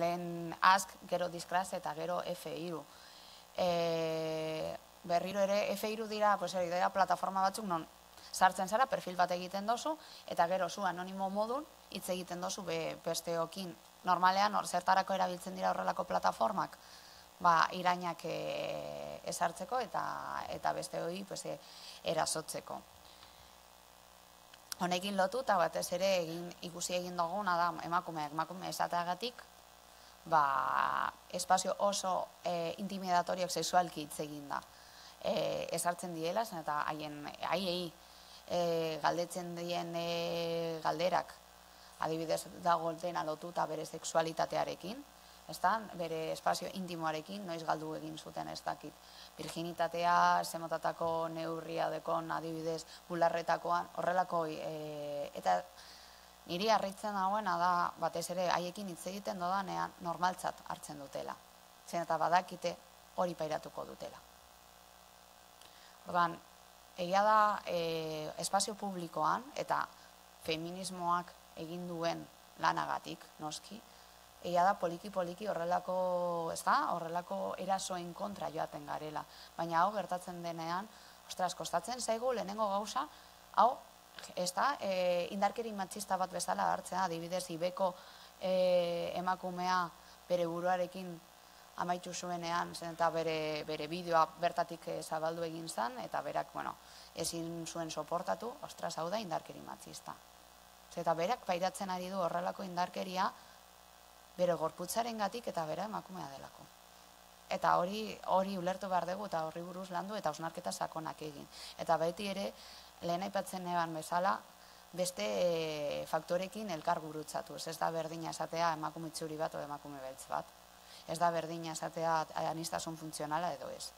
lehen ask, gero diskraz eta gero F2. E, berriro ere F2 dira, pues, dira plataforma batzuk non sartzen zara, perfil bat egiten dozu, eta gero zu anonimo modun hitz egiten dozu be, besteokin. Normalean, or, zertarako erabiltzen dira horrelako plataformak, ba, irainak e, esartzeko eta eta beste hori pues, e, erasotzeko. Honekin lotu eta batez ere egin, ikusi egin duguna da emakumeak emakume esateagatik ba, espazio oso e, intimidatoriok sexualki hitz egin da. E, esartzen diela, eta haien haiei e, galdetzen dien e, galderak adibidez dago dena lotuta bere sexualitatearekin, ezta? Bere espazio intimoarekin noiz galdu egin zuten ez dakit. Virginitatea, semotatako neurria dekon adibidez bularretakoan, horrelako e, eta niri harritzen dagoena da batez ere haiekin hitz egiten dodanean normaltzat hartzen dutela. Zen eta badakite hori pairatuko dutela. Ordan, egia da e, espazio publikoan eta feminismoak egin duen lanagatik, noski, egia da poliki-poliki horrelako, ez da, horrelako erasoen kontra joaten garela. Baina hau gertatzen denean, ostras, kostatzen zaigu lehenengo gauza, hau, ez da, e, indarkeri matxista bat bezala hartzea, adibidez, ibeko e, emakumea bere buruarekin amaitu zuenean, zen eta bere, bere bideoa bertatik e, zabaldu egin zen, eta berak, bueno, ezin zuen soportatu, ostras, hau da indarkeri matxista. Eta berak pairatzen ari du horrelako indarkeria bere gorputzaren gatik eta bera emakumea delako. Eta hori hori ulertu behar dugu eta horri buruz landu eta osnarketa sakonak egin. Eta beti ere, lehen aipatzen eban bezala, beste e, faktorekin elkar gurutzatu. Ez da berdina esatea emakumitzuri bat o emakume beltz bat. Ez da berdina esatea anistasun funtzionala edo ez.